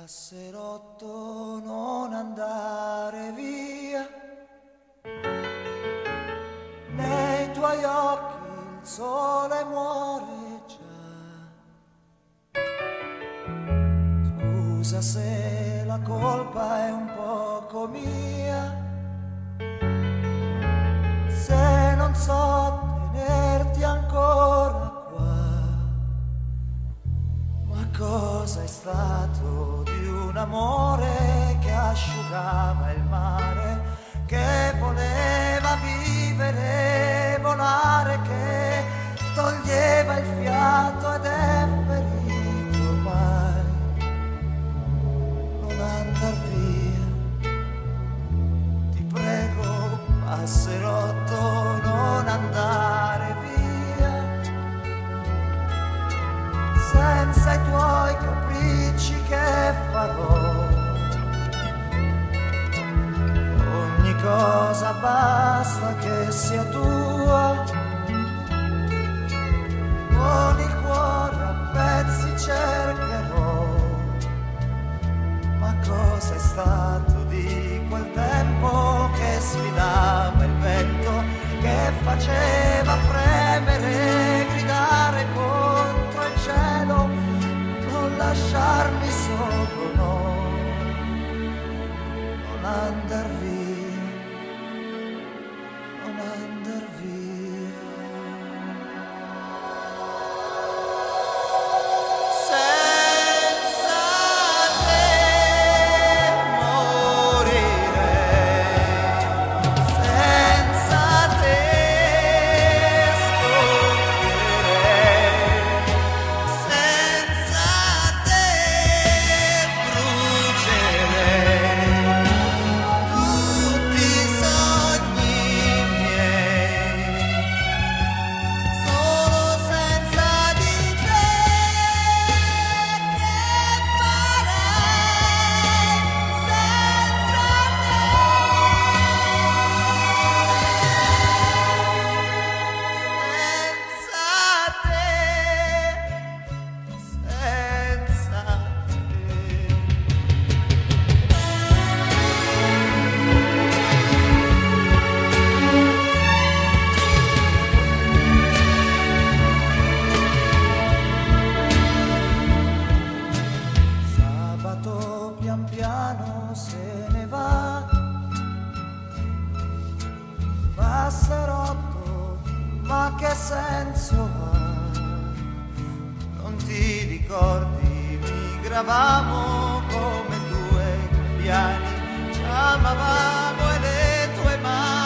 Passerotto non andare via, nei tuoi occhi il sole muore già. Scusa se la colpa è un poco mia, se non so tenerti ancora qua. Ma cosa è stato un amore che asciugava il mare, che voleva vivere, volare, che toglieva il fiato ed è ferito ormai. Non andar via, ti prego, passerotto, basta que sea tua. Passerotto, ma che senso ha? Non ti ricordi, migravamo come due piani, ci amavamo e le tue mani